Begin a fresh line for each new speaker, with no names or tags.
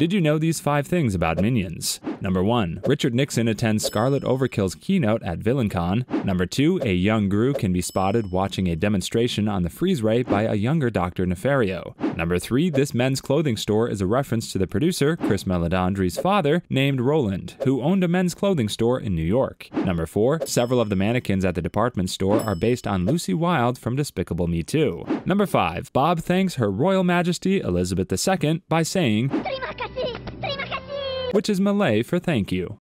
Did you know these five things about Minions? Number 1. Richard Nixon attends Scarlet Overkill's keynote at VillainCon. Number 2. A young Gru can be spotted watching a demonstration on the freeze ray by a younger Dr. Nefario. Number 3. This men's clothing store is a reference to the producer, Chris Meledandri's father, named Roland, who owned a men's clothing store in New York. Number 4. Several of the mannequins at the department store are based on Lucy Wilde from Despicable Me 2. Number 5. Bob thanks Her Royal Majesty Elizabeth II by saying, which is Malay for thank you.